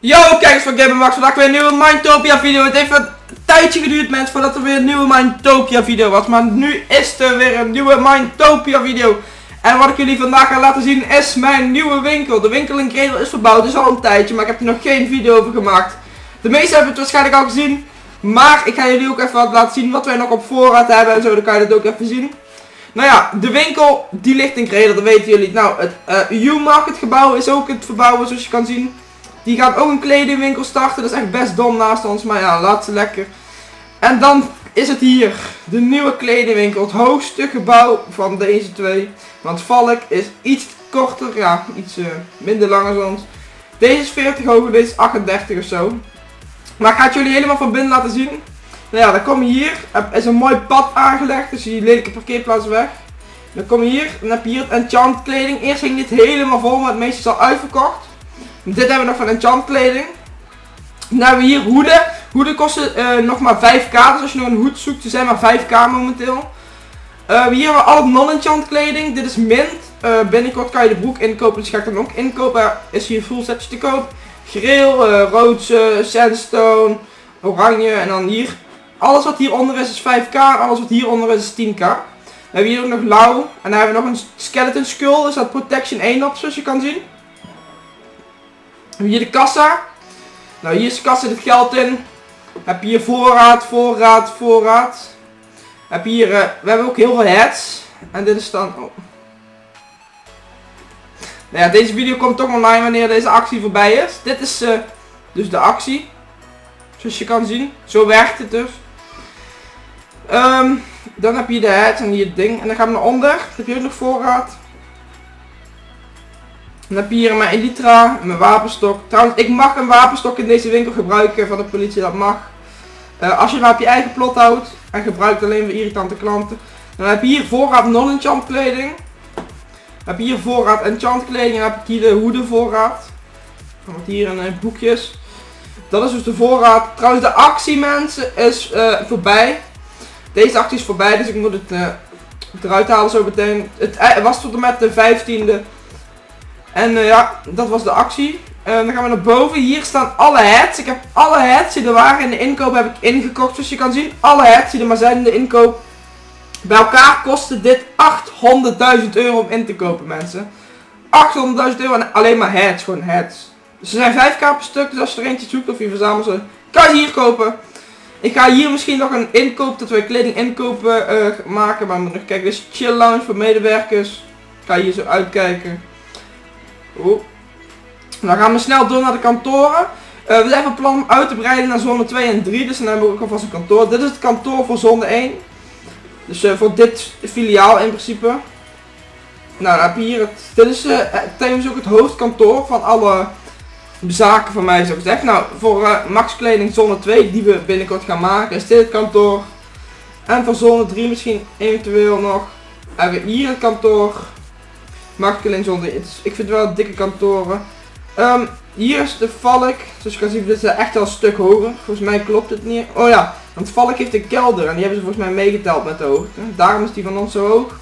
Yo, kijkers van Gamermax, vandaag weer een nieuwe Mindtopia video. Het heeft een tijdje geduurd mensen voordat er weer een nieuwe Mindtopia video was. Maar nu is er weer een nieuwe Mindtopia video. En wat ik jullie vandaag ga laten zien is mijn nieuwe winkel. De winkel in Gredel is verbouwd, is al een tijdje, maar ik heb er nog geen video over gemaakt. De meesten hebben het waarschijnlijk al gezien. Maar ik ga jullie ook even wat laten zien wat wij nog op voorraad hebben en zo, dan kan je dat ook even zien. Nou ja, de winkel die ligt in Gredel, dat weten jullie. Nou, het uh, U-Market gebouw is ook het verbouwen zoals je kan zien. Die gaat ook een kledingwinkel starten. Dat is echt best dom naast ons. Maar ja, laat ze lekker. En dan is het hier. De nieuwe kledingwinkel. Het hoogste gebouw van deze twee. Want Valk is iets korter. Ja, iets uh, minder langer dan ons. Deze is 40 hoog. Deze is 38 of zo. Maar ik ga het jullie helemaal van binnen laten zien. Nou ja, dan kom je hier. Er is een mooi pad aangelegd. Dus je lelijke parkeerplaats weg. Dan kom je hier. Dan heb je hier het enchant kleding. Eerst ging dit helemaal vol. Maar het meeste is al uitverkocht. Dit hebben we nog van enchant kleding. Dan hebben we hier hoeden. Hoeden kosten uh, nog maar 5k. Dus als je nog een hoed zoekt, ze zijn maar 5k momenteel. Uh, hier hebben we al non-enchant kleding. Dit is mint. Uh, binnenkort kan je de broek inkopen, dus ga ik dan ook inkopen. Is hier full setje te koop. Geel, uh, roodse, sandstone, oranje en dan hier. Alles wat hieronder is is 5k, alles wat hieronder is is 10k. Dan hebben hier ook nog lauw. En dan hebben we nog een skeleton skull, dus dat protection 1 op zoals je kan zien. Hier de kassa. Nou, hier is de kassa, het geld in. Heb je hier voorraad, voorraad, voorraad. Heb je hier, uh, we hebben ook heel veel heads. En dit is dan, oh. Nou ja, deze video komt toch online wanneer deze actie voorbij is. Dit is uh, dus de actie. Zoals je kan zien. Zo werkt het dus. Um, dan heb je de heads en hier het ding. En dan gaan we naar onder. Heb je ook nog voorraad. Dan heb je hier mijn Elytra, mijn wapenstok. Trouwens, ik mag een wapenstok in deze winkel gebruiken van de politie, dat mag. Uh, als je maar op je eigen plot houdt en gebruikt alleen voor irritante klanten. Dan heb je hier voorraad non-enchant kleding. Heb je hier voorraad enchant kleding en heb ik hier de hoeden voorraad. Dan heb hier een, eh, boekjes. Dat is dus de voorraad. Trouwens, de actie mensen is uh, voorbij. Deze actie is voorbij, dus ik moet het eruit halen zo meteen. Het was tot en met de 15e. En uh, ja, dat was de actie. Uh, dan gaan we naar boven. Hier staan alle heads. Ik heb alle heads die er waren in de inkoop heb ik ingekocht. Zoals je kan zien, alle heads die er maar zijn in de inkoop. Bij elkaar kostte dit 800.000 euro om in te kopen mensen. 800.000 euro en alleen maar heads, gewoon. Dus ze zijn 5k per stuk, dus als je er eentje zoekt of je verzamelt ze, kan je hier kopen. Ik ga hier misschien nog een inkoop, dat we kleding inkopen uh, maken. Maar nog kijken, dit is chill lounge voor medewerkers. Ga je hier zo uitkijken. Oh. Dan gaan we snel door naar de kantoren. Uh, we zijn van plan om uit te breiden naar zone 2 en 3. Dus dan hebben we ook alvast een kantoor. Dit is het kantoor voor zone 1. Dus uh, voor dit filiaal in principe. Nou, dan heb je hier het. Dit is uh, ook het hoofdkantoor van alle zaken van mij zo gezegd. Nou, voor Max Kleding zone 2 die we binnenkort gaan maken is dit het kantoor. En voor zone 3 misschien eventueel nog hebben we hier het kantoor. Makkelijk zonder iets. Ik vind wel dikke kantoren. Um, hier is de valk. Zoals je kan zien, dit is echt wel een stuk hoger. Volgens mij klopt het niet. Oh ja, want valk heeft een kelder. En die hebben ze volgens mij meegeteld met de hoogte. Daarom is die van ons zo hoog.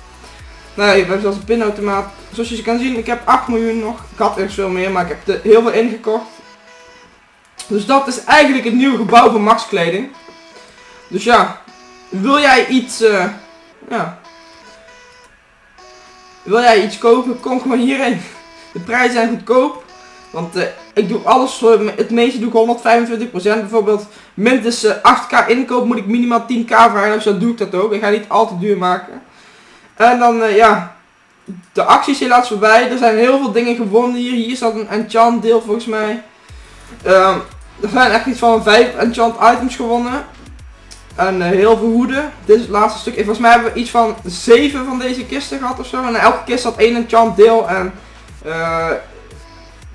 Nou, we hebben zelfs een pinautomaat. Zoals je kan zien, ik heb 8 miljoen nog. Ik had echt veel meer, maar ik heb er heel veel ingekocht. Dus dat is eigenlijk het nieuwe gebouw van Max Kleding. Dus ja, wil jij iets, uh, ja, wil jij iets kopen, kom gewoon hierheen. De prijzen zijn goedkoop. Want uh, ik doe alles, het meeste doe ik 125%. Bijvoorbeeld minstens uh, 8k inkoop moet ik minimaal 10k vragen. Dus dan doe ik dat ook. Ik ga niet al te duur maken. En dan, uh, ja, de acties helaas voorbij. Er zijn heel veel dingen gewonnen hier. Hier staat een enchant deel volgens mij. Um, er zijn echt iets van 5 enchant items gewonnen. En uh, heel veel hoeden. Dit is het laatste stuk. Volgens mij hebben we iets van 7 van deze kisten gehad ofzo. En elke kist had één enchant deel en uh,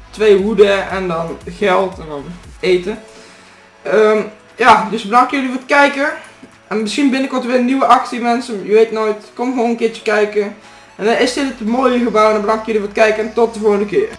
twee hoeden en dan geld en dan eten. Um, ja, dus bedankt jullie voor het kijken. En misschien binnenkort weer een nieuwe actie mensen. Je weet nooit. Kom gewoon een keertje kijken. En dan is dit het mooie gebouw. En dan bedankt jullie voor het kijken en tot de volgende keer.